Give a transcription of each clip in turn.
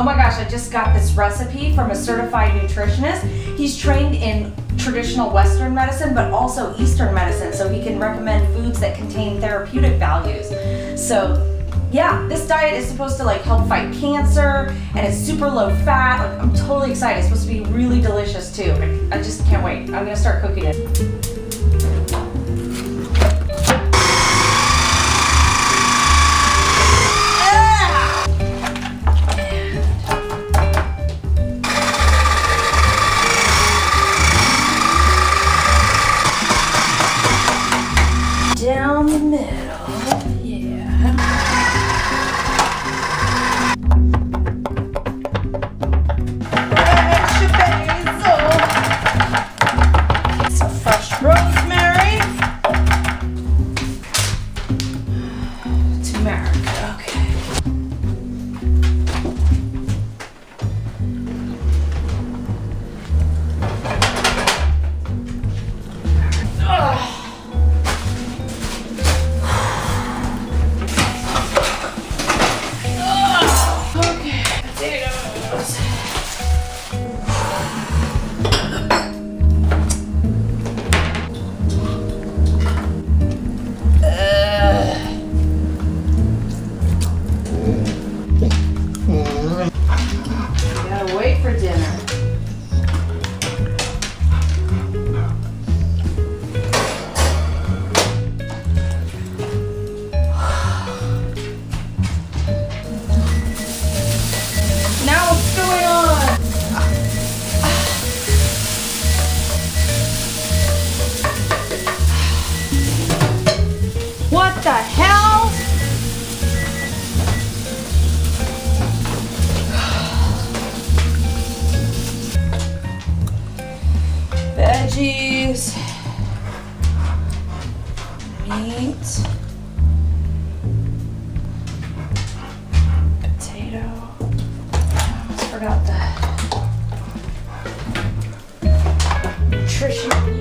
Oh my gosh, I just got this recipe from a certified nutritionist. He's trained in traditional Western medicine, but also Eastern medicine, so he can recommend foods that contain therapeutic values. So yeah, this diet is supposed to like help fight cancer and it's super low fat. Like, I'm totally excited. It's supposed to be really delicious too. I, just can't wait. I'm gonna start cooking it. Middle. Potatoes. The hell? Veggies, meat, potato. Almost forgot that. Nutritional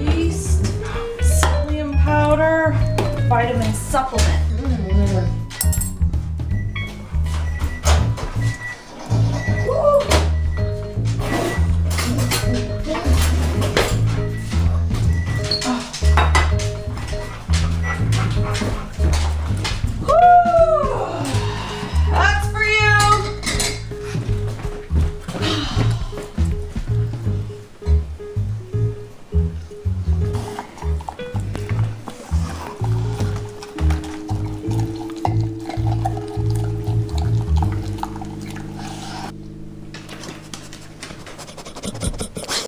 vitamin supplement.